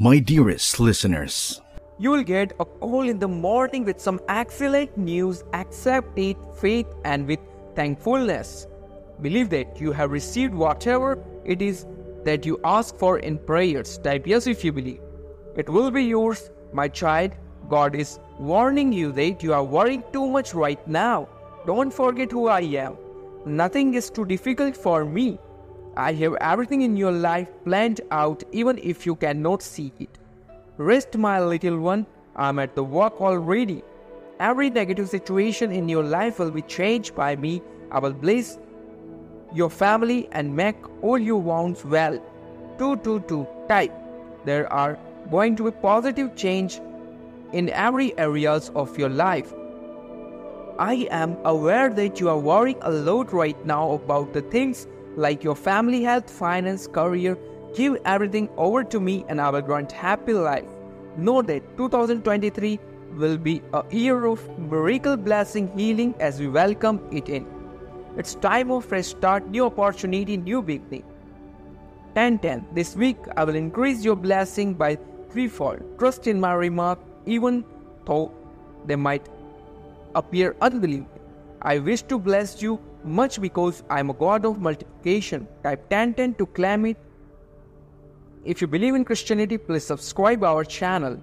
My dearest listeners, You will get a call in the morning with some excellent news. Accept it, faith, and with thankfulness. Believe that you have received whatever it is that you ask for in prayers. Type yes if you believe. It will be yours, my child. God is warning you that you are worrying too much right now. Don't forget who I am. Nothing is too difficult for me. I have everything in your life planned out, even if you cannot see it. Rest, my little one, I'm at the work already. Every negative situation in your life will be changed by me. I will bless your family and make all your wants well. 222 type. There are going to be positive change in every areas of your life. I am aware that you are worrying a lot right now about the things like your family health, finance, career. Give everything over to me and I will grant happy life. Know that 2023 will be a year of miracle blessing healing as we welcome it in. It's time of fresh start, new opportunity, new beginning. 1010. This week I will increase your blessing by threefold. Trust in my remark, even though they might appear unbelievable. I wish to bless you much because I am a God of multiplication. Type 1010 to claim it. If you believe in Christianity, please subscribe our channel.